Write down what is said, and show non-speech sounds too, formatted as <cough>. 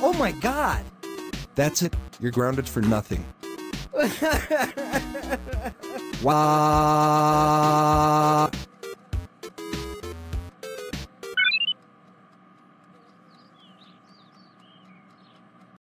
Oh my god! That's it. You're grounded for nothing. <laughs> wow.